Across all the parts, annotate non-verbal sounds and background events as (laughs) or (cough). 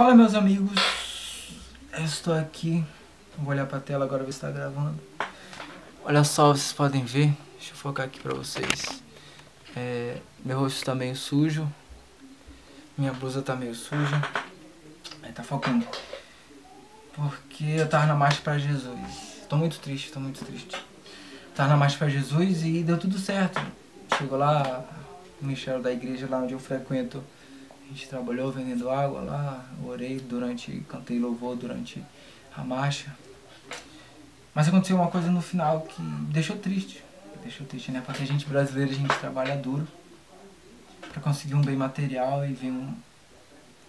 Fala meus amigos, eu estou aqui, vou olhar pra tela agora ver se tá gravando. Olha só, vocês podem ver, deixa eu focar aqui pra vocês. É, meu rosto tá meio sujo, minha blusa tá meio suja, aí tá focando. Porque eu tava na marcha pra Jesus, tô muito triste, tô muito triste. Tava na marcha pra Jesus e deu tudo certo. Chegou lá, o Michel da igreja lá onde eu frequento a gente trabalhou vendendo água lá, orei durante, cantei louvor durante a marcha. Mas aconteceu uma coisa no final que deixou triste. Deixou triste, né? Porque a gente brasileiro, a gente trabalha duro para conseguir um bem material e vem um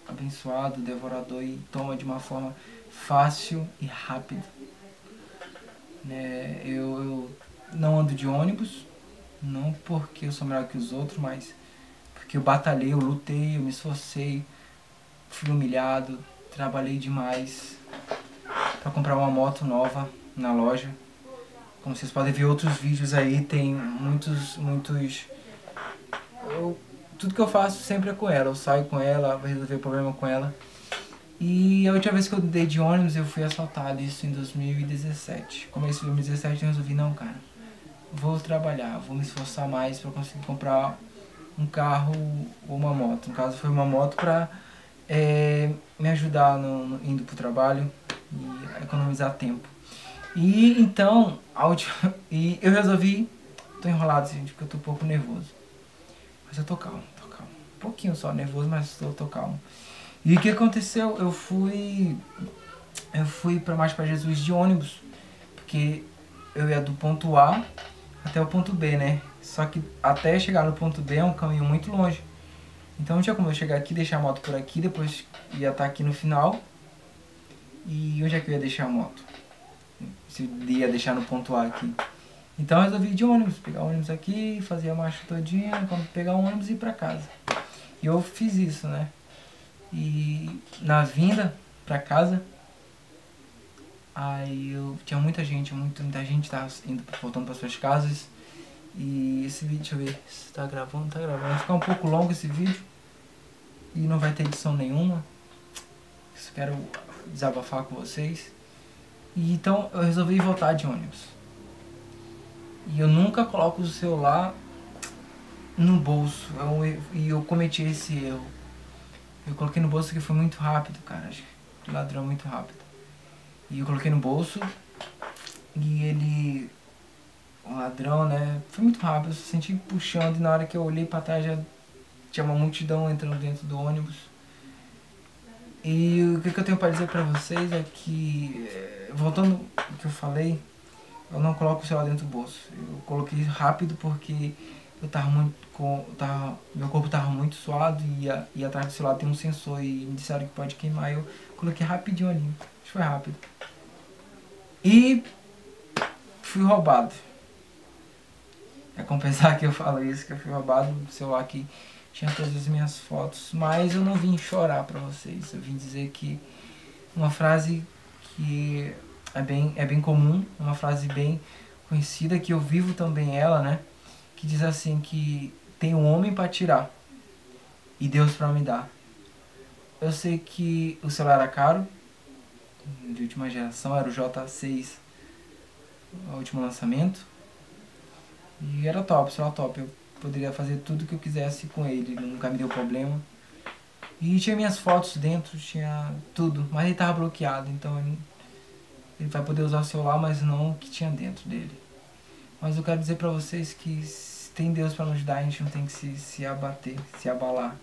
abençoado, devorador e toma de uma forma fácil e rápida. Né? Eu, eu não ando de ônibus, não porque eu sou melhor que os outros, mas que eu batalhei, eu lutei, eu me esforcei, fui humilhado, trabalhei demais para comprar uma moto nova na loja. Como vocês podem ver outros vídeos aí, tem muitos, muitos... Eu, tudo que eu faço sempre é com ela, eu saio com ela, vou resolver problema com ela. E a última vez que eu dei de ônibus eu fui assaltado, isso em 2017. Começo de 2017 eu resolvi, não cara, vou trabalhar, vou me esforçar mais para conseguir comprar um carro ou uma moto. No caso foi uma moto para é, me ajudar no, no, indo para o trabalho e economizar tempo. E então, (laughs) e eu resolvi, tô enrolado gente, porque eu tô um pouco nervoso. Mas eu tô calmo, tô calmo. Um pouquinho só nervoso, mas tô, tô calmo. E o que aconteceu? Eu fui eu fui para mais para Jesus de ônibus, porque eu ia do ponto A até o ponto B, né? Só que até chegar no ponto B é um caminho muito longe. Então não tinha como eu chegar aqui, deixar a moto por aqui, depois ia estar aqui no final. E onde é que eu ia deixar a moto? Se ia deixar no ponto A aqui. Então eu resolvi ir de ônibus, pegar o ônibus aqui, fazer a marcha todinha, pegar o ônibus e ir pra casa. E eu fiz isso, né? E na vinda pra casa, aí eu tinha muita gente, muita, muita gente tava indo, voltando para suas casas. E esse vídeo, deixa eu ver se tá gravando, tá gravando. Vai ficar um pouco longo esse vídeo. E não vai ter edição nenhuma. Espero desabafar com vocês. E então eu resolvi voltar de ônibus. E eu nunca coloco o celular no bolso. Eu, e eu cometi esse erro. Eu coloquei no bolso que foi muito rápido, cara. Ladrão é muito rápido. E eu coloquei no bolso e ele o ladrão, né? Foi muito rápido, eu senti puxando e na hora que eu olhei para trás já tinha uma multidão entrando dentro do ônibus. E o que, eu tenho para dizer para vocês é que, eh, voltando ao que eu falei, eu não coloco o celular dentro do bolso. Eu coloquei rápido porque eu tava muito com, tava, meu corpo tava muito suado e, a, e atrás do celular tem um sensor e me disseram que pode queimar. Eu coloquei rapidinho ali, acho que foi rápido. E fui roubado. É compensar que eu falo isso, que eu fui roubado do celular que tinha todas as minhas fotos. Mas eu não vim chorar pra vocês. Eu vim dizer que uma frase que é bem, é bem comum, uma frase bem conhecida, que eu vivo também ela, né? Que diz assim que tem um homem para tirar e Deus para me dar. Eu sei que o celular era caro, de última geração, era o J6, o último lançamento. E era top, só top. Eu poderia fazer tudo que eu quisesse com ele, nunca me deu problema. E tinha minhas fotos dentro, tinha tudo, mas ele tava bloqueado, então ele, ele vai poder usar o celular, mas não o que tinha dentro dele. Mas eu quero dizer pra vocês que tem Deus para nos dar, a gente não tem que se, se abater, se abalar.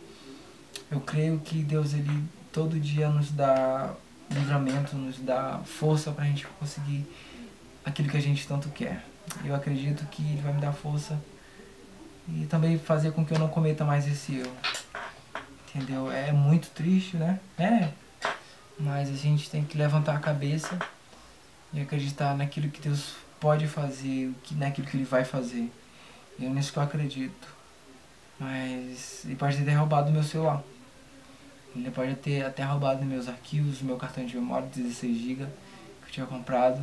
Eu creio que Deus, ele todo dia nos dá livramento, nos dá força pra gente conseguir aquilo que a gente tanto quer. Eu acredito que ele vai me dar força e também fazer com que eu não cometa mais esse erro. Entendeu? É muito triste, né? É. Mas a gente tem que levantar a cabeça e acreditar naquilo que Deus pode fazer, naquilo que Ele vai fazer. E é nisso que eu acredito. Mas ele pode ter roubado meu celular. Ele pode ter até roubado meus arquivos, meu cartão de memória de 16 GB que eu tinha comprado.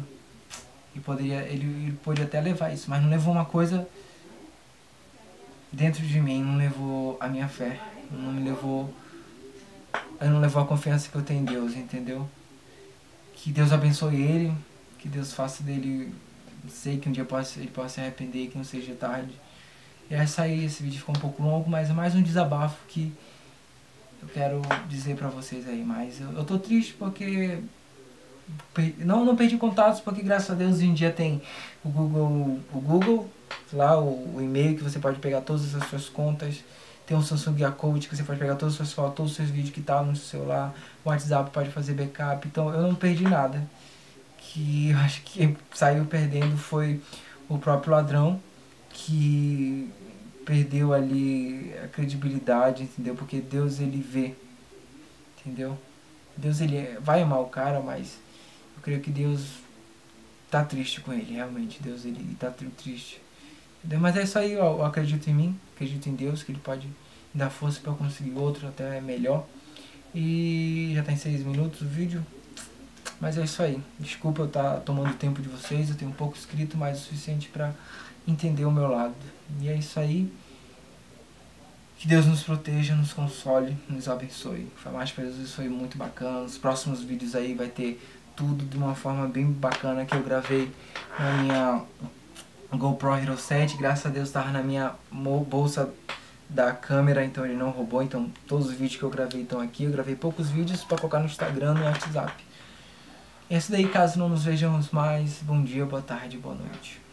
E poderia, ele, ele poderia até levar isso, mas não levou uma coisa dentro de mim, não levou a minha fé, não me levou ele não levou a confiança que eu tenho em Deus, entendeu? Que Deus abençoe ele, que Deus faça dele, sei que um dia possa, ele possa se arrepender, que não seja tarde. E é isso aí, esse vídeo ficou um pouco longo, mas é mais um desabafo que eu quero dizer pra vocês aí. Mas eu, eu tô triste porque não, não perdi contatos porque graças a Deus hoje em dia tem o Google, o Google lá o, o e-mail que você pode pegar todas as suas contas, tem o Samsung Account que você pode pegar todas as suas fotos, todos os seus vídeos que tá no celular, o WhatsApp pode fazer backup, então eu não perdi nada. Que (laughs) eu acho que saiu perdendo foi o próprio ladrão que perdeu ali a credibilidade, entendeu? Porque Deus ele vê, entendeu? Deus ele vai amar o cara, mas eu creio que Deus tá triste com ele, realmente. Deus ele tá triste. Mas é isso aí, eu acredito em mim, acredito em Deus, que ele pode dar força para conseguir outro até melhor. E já tem seis minutos o vídeo. Mas é isso aí. Desculpa eu estar tá tomando tempo de vocês, eu tenho um pouco escrito, mas o suficiente para entender o meu lado. E é isso aí. Que Deus nos proteja, nos console, nos abençoe. Foi mais para Jesus foi muito bacana. Os próximos vídeos aí vai ter tudo de uma forma bem bacana que eu gravei na minha GoPro Hero 7. Graças a Deus estava na minha bolsa da câmera, então ele não roubou. Então todos os vídeos que eu gravei estão aqui. Eu gravei poucos vídeos para colocar no Instagram e no WhatsApp. Esse daí, caso não nos vejamos mais, bom dia, boa tarde, boa noite.